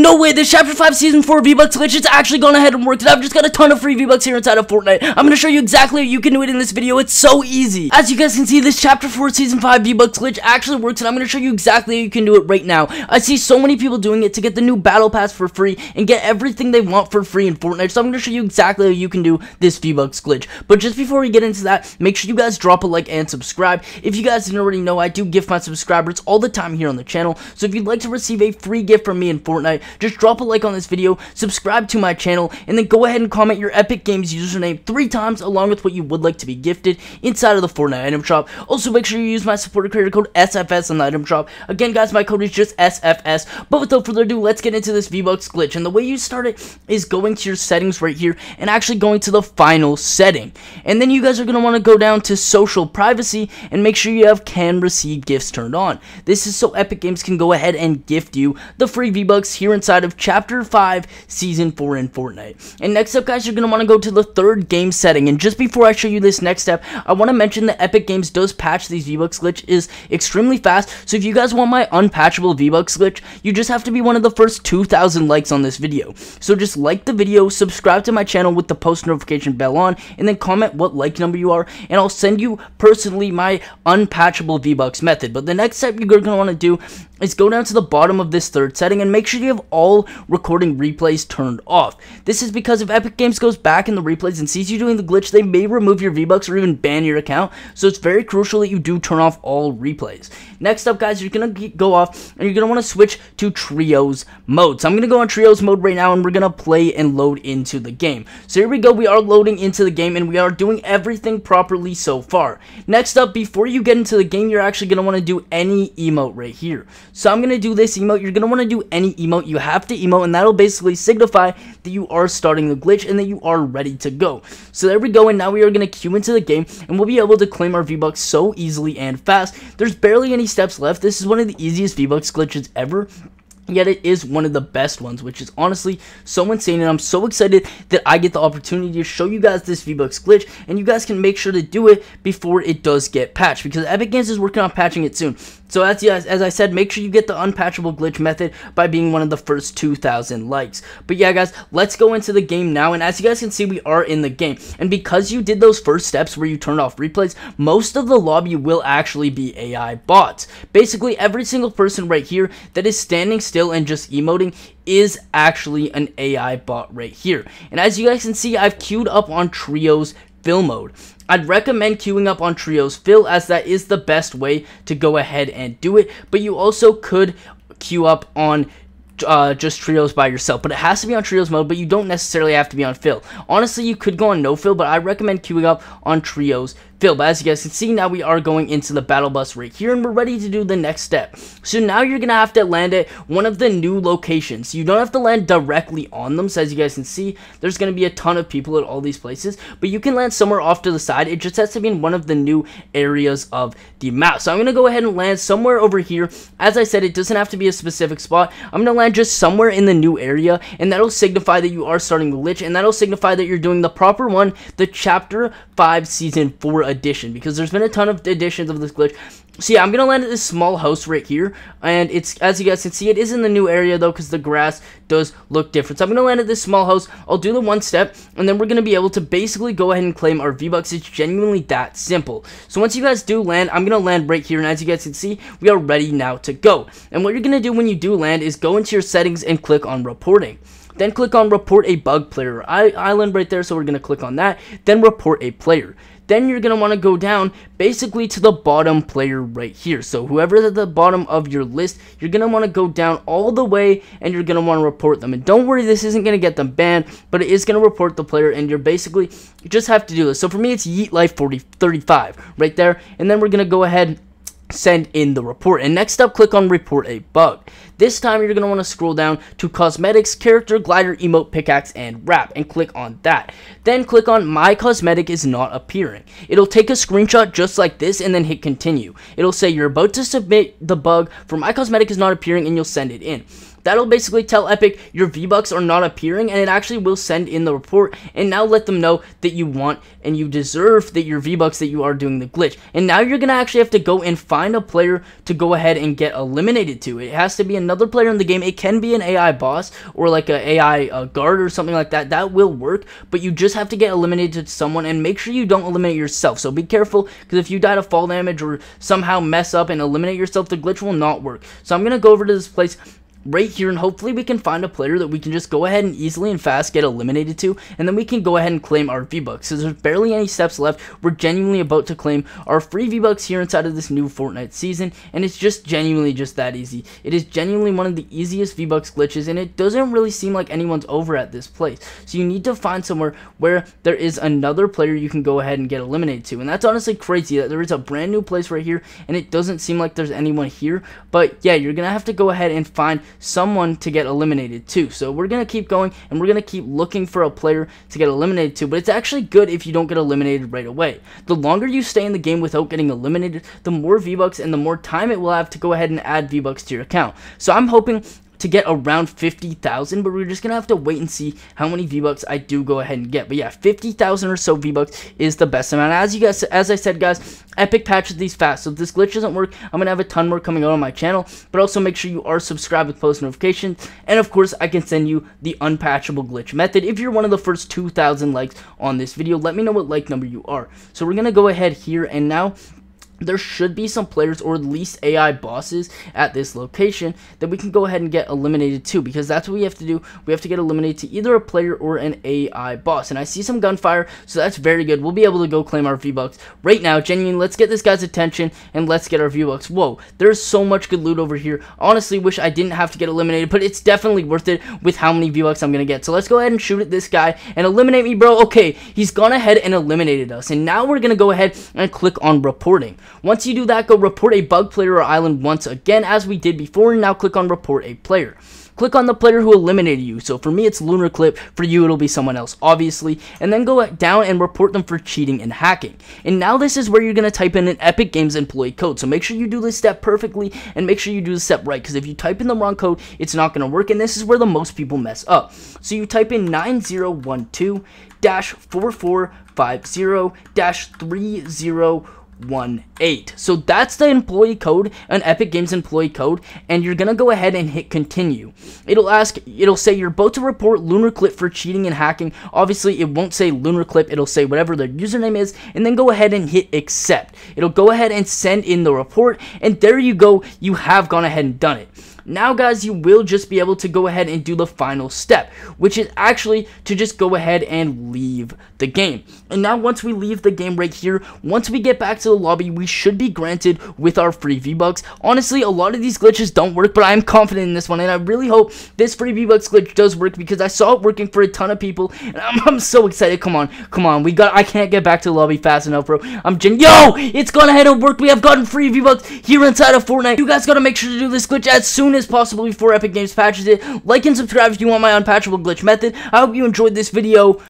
No way, this Chapter 5 Season 4 V-Bucks glitch is actually gone ahead and worked, I've just got a ton of free V-Bucks here inside of Fortnite. I'm gonna show you exactly how you can do it in this video, it's so easy. As you guys can see, this Chapter 4 Season 5 V-Bucks glitch actually works, and I'm gonna show you exactly how you can do it right now. I see so many people doing it to get the new Battle Pass for free, and get everything they want for free in Fortnite, so I'm gonna show you exactly how you can do this V-Bucks glitch. But just before we get into that, make sure you guys drop a like and subscribe. If you guys didn't already know, I do gift my subscribers all the time here on the channel, so if you'd like to receive a free gift from me in Fortnite, just drop a like on this video, subscribe to my channel, and then go ahead and comment your Epic Games username three times along with what you would like to be gifted inside of the Fortnite item shop. Also, make sure you use my supporter creator code SFS on the item shop. Again, guys, my code is just SFS. But without further ado, let's get into this V-Bucks glitch. And the way you start it is going to your settings right here and actually going to the final setting. And then you guys are going to want to go down to social privacy and make sure you have can receive gifts turned on. This is so Epic Games can go ahead and gift you the free V-Bucks here inside of Chapter 5, Season 4 in Fortnite. And next up, guys, you're going to want to go to the third game setting. And just before I show you this next step, I want to mention that Epic Games does patch these V-Bucks glitch is extremely fast. So if you guys want my unpatchable V-Bucks glitch, you just have to be one of the first 2,000 likes on this video. So just like the video, subscribe to my channel with the post notification bell on, and then comment what like number you are, and I'll send you personally my unpatchable V-Bucks method. But the next step you're going to want to do is go down to the bottom of this third setting and make sure you have all recording replays turned off. This is because if Epic Games goes back in the replays and sees you doing the glitch, they may remove your V-Bucks or even ban your account, so it's very crucial that you do turn off all replays. Next up, guys, you're going to go off and you're going to want to switch to Trios mode. So I'm going to go on Trios mode right now and we're going to play and load into the game. So here we go, we are loading into the game and we are doing everything properly so far. Next up, before you get into the game, you're actually going to want to do any emote right here. So I'm going to do this emote. You're going to want to do any emote. You have to emote, and that'll basically signify that you are starting the glitch and that you are ready to go. So there we go, and now we are going to queue into the game, and we'll be able to claim our V-Bucks so easily and fast. There's barely any steps left. This is one of the easiest V-Bucks glitches ever yet it is one of the best ones, which is honestly so insane, and I'm so excited that I get the opportunity to show you guys this V-Bucks glitch, and you guys can make sure to do it before it does get patched, because Epic Games is working on patching it soon. So as, as I said, make sure you get the unpatchable glitch method by being one of the first 2,000 likes. But yeah, guys, let's go into the game now. And as you guys can see, we are in the game. And because you did those first steps where you turned off replays, most of the lobby will actually be AI bots. Basically, every single person right here that is standing still and just emoting is actually an AI bot right here. And as you guys can see, I've queued up on Trios fill mode. I'd recommend queuing up on Trios fill as that is the best way to go ahead and do it, but you also could queue up on uh, just trios by yourself, but it has to be on trios mode, but you don't necessarily have to be on fill. Honestly, you could go on no fill, but I recommend queuing up on trios fill. But as you guys can see, now we are going into the battle bus right here, and we're ready to do the next step. So now you're going to have to land at one of the new locations. You don't have to land directly on them, so as you guys can see, there's going to be a ton of people at all these places, but you can land somewhere off to the side. It just has to be in one of the new areas of the map. So I'm going to go ahead and land somewhere over here. As I said, it doesn't have to be a specific spot. I'm going to land just somewhere in the new area, and that'll signify that you are starting the glitch, and that'll signify that you're doing the proper one, the Chapter 5 Season 4 edition because there's been a ton of editions of this glitch. So yeah, I'm to land at this small house right here. And it's, as you guys can see, it is in the new area though because the grass does look different. So I'm to land at this small house. I'll do the one step and then we're to be able to basically go ahead and claim our V-Bucks. It's genuinely that simple. So once you guys do land, I'm to land right here. And as you guys can see, we are ready now to go. And what you're to do when you do land is go into your settings and click on reporting. Then click on report a bug player island right there. So we're going to click on that. Then report a player then you're going to want to go down basically to the bottom player right here. So whoever's at the bottom of your list, you're going to want to go down all the way and you're going to want to report them. And don't worry, this isn't going to get them banned, but it is going to report the player and you're basically, you just have to do this. So for me, it's Yeet Life 40, 35 right there. And then we're going to go ahead send in the report. And next up, click on report a bug. This time, you're going to want to scroll down to cosmetics, character, glider, emote, pickaxe, and wrap, and click on that. Then click on my cosmetic is not appearing. It'll take a screenshot just like this and then hit continue. It'll say you're about to submit the bug for my cosmetic is not appearing and you'll send it in. That'll basically tell Epic your V-Bucks are not appearing and it actually will send in the report and now let them know that you want and you deserve that your V-Bucks that you are doing the glitch. And now you're going to actually have to go and find a player to go ahead and get eliminated to. It has to be another player in the game. It can be an AI boss or like an AI uh, guard or something like that. That will work, but you just have to get eliminated to someone and make sure you don't eliminate yourself. So be careful because if you die to fall damage or somehow mess up and eliminate yourself, the glitch will not work. So I'm going to go over to this place right here and hopefully we can find a player that we can just go ahead and easily and fast get eliminated to and then we can go ahead and claim our V-Bucks. So there's barely any steps left. We're genuinely about to claim our free V-Bucks here inside of this new Fortnite season and it's just genuinely just that easy. It is genuinely one of the easiest V-Bucks glitches and it doesn't really seem like anyone's over at this place. So you need to find somewhere where there is another player you can go ahead and get eliminated to and that's honestly crazy that there is a brand new place right here and it doesn't seem like there's anyone here but yeah you're gonna have to go ahead and find someone to get eliminated too. So we're going to keep going and we're going to keep looking for a player to get eliminated to, but it's actually good if you don't get eliminated right away. The longer you stay in the game without getting eliminated, the more V-Bucks and the more time it will have to go ahead and add V-Bucks to your account. So I'm hoping to get around 50,000, but we're just going to have to wait and see how many V-Bucks I do go ahead and get. But yeah, 50,000 or so V-Bucks is the best amount. As you guys, as I said, guys, Epic patches these fast. So if this glitch doesn't work, I'm going to have a ton more coming out on my channel, but also make sure you are subscribed with post notifications. And of course, I can send you the unpatchable glitch method. If you're one of the first 2,000 likes on this video, let me know what like number you are. So we're going to go ahead here and now there should be some players or at least AI bosses at this location that we can go ahead and get eliminated to because that's what we have to do. We have to get eliminated to either a player or an AI boss. And I see some gunfire, so that's very good. We'll be able to go claim our V-Bucks right now. Genuine, let's get this guy's attention and let's get our V-Bucks. Whoa, there's so much good loot over here. Honestly, wish I didn't have to get eliminated, but it's definitely worth it with how many V-Bucks I'm going to get. So let's go ahead and shoot at this guy and eliminate me, bro. Okay, he's gone ahead and eliminated us. And now we're going to go ahead and click on reporting. Once you do that, go report a bug player or island once again as we did before. and Now click on report a player. Click on the player who eliminated you. So for me, it's Lunar Clip. For you, it'll be someone else, obviously. And then go down and report them for cheating and hacking. And now this is where you're going to type in an Epic Games employee code. So make sure you do this step perfectly and make sure you do the step right. Because if you type in the wrong code, it's not going to work. And this is where the most people mess up. So you type in 9012 4450 30 18. So that's the employee code, an Epic Games employee code, and you're gonna go ahead and hit continue. It'll ask, it'll say you're about to report Lunar Clip for cheating and hacking. Obviously, it won't say Lunar Clip, it'll say whatever their username is, and then go ahead and hit accept. It'll go ahead and send in the report, and there you go, you have gone ahead and done it. Now, guys, you will just be able to go ahead and do the final step, which is actually to just go ahead and leave the game. And now, once we leave the game right here, once we get back to the lobby, we should be granted with our free V-Bucks. Honestly, a lot of these glitches don't work, but I am confident in this one, and I really hope this free V-Bucks glitch does work because I saw it working for a ton of people, and I'm, I'm so excited. Come on, come on. We got. I can't get back to the lobby fast enough, bro. I'm gen. Yo, it's gone ahead and work. We have gotten free V-Bucks here inside of Fortnite. You guys gotta make sure to do this glitch as soon as as possible before Epic Games patches it. Like and subscribe if you want my unpatchable glitch method. I hope you enjoyed this video.